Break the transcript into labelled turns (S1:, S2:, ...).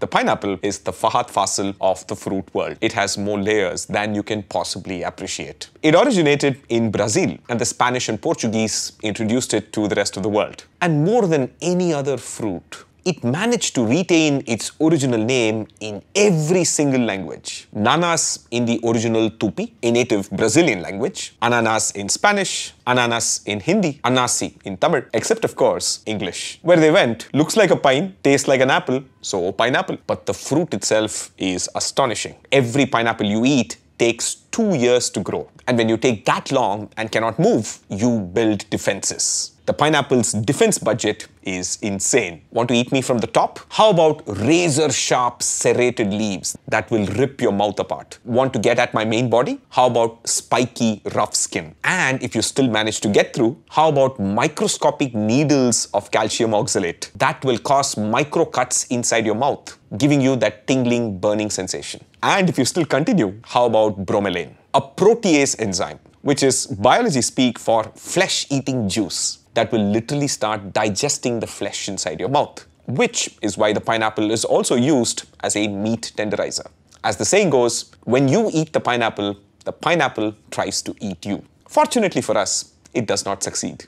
S1: The pineapple is the Fahadh Faasil of the fruit world. It has more layers than you can possibly appreciate. It originated in Brazil, and the Spanish and Portuguese introduced it to the rest of the world. And more than any other fruit, it managed to retain its original name in every single language. Nanas in the original Tupi, a native Brazilian language, ananas in Spanish, ananas in Hindi, anasi in Tamil, except of course English. Where they went, looks like a pine, tastes like an apple, so pineapple. But the fruit itself is astonishing. Every pineapple you eat takes two years to grow. And when you take that long and cannot move, you build defenses. The pineapple's defense budget is insane. Want to eat me from the top? How about razor sharp serrated leaves that will rip your mouth apart? Want to get at my main body? How about spiky rough skin? And if you still manage to get through, how about microscopic needles of calcium oxalate that will cause micro cuts inside your mouth, giving you that tingling burning sensation? And if you still continue, how about bromelain, a protease enzyme, which is biology speak for flesh-eating juice that will literally start digesting the flesh inside your mouth, which is why the pineapple is also used as a meat tenderizer. As the saying goes, when you eat the pineapple, the pineapple tries to eat you. Fortunately for us, it does not succeed.